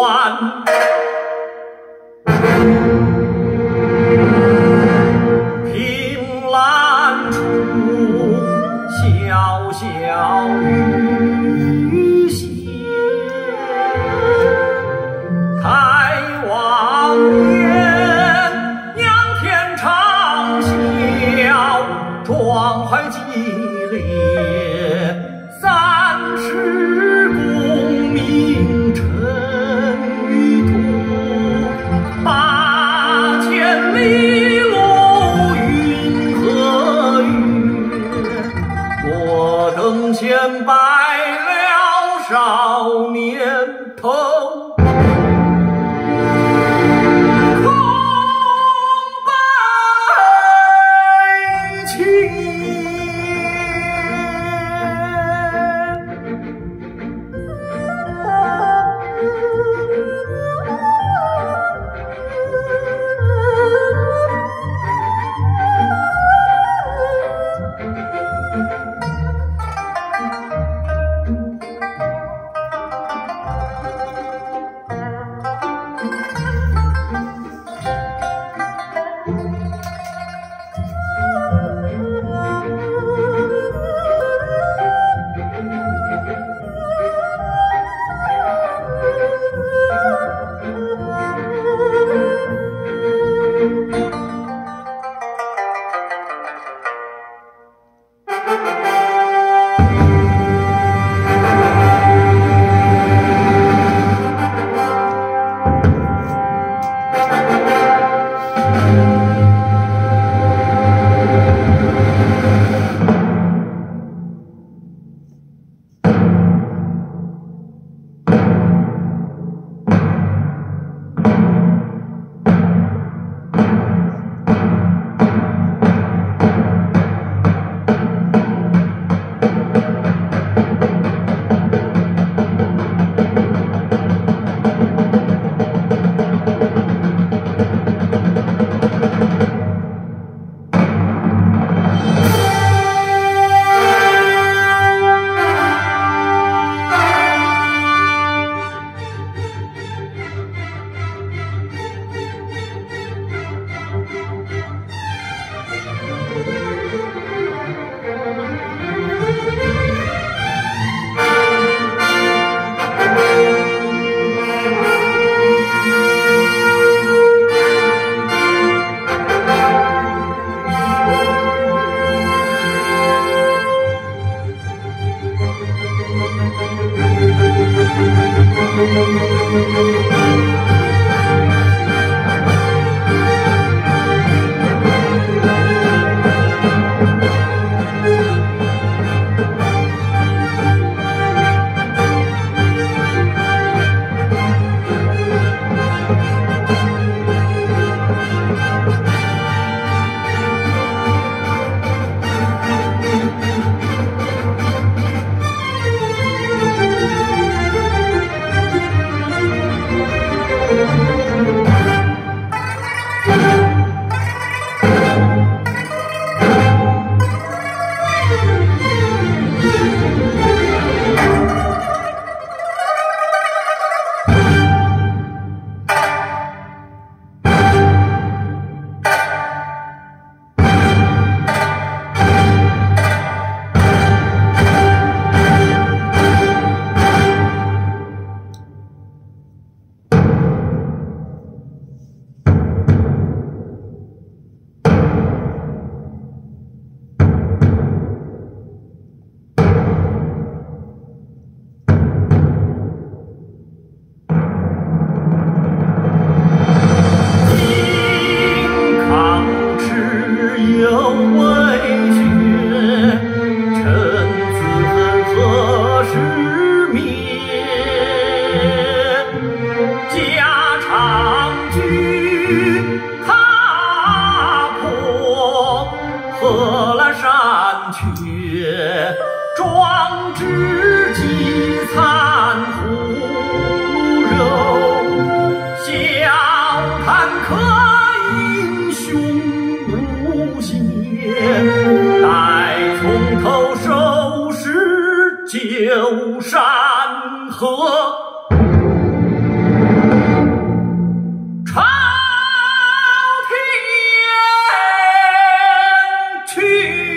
万。等闲白了少年头。游山河朝天阙。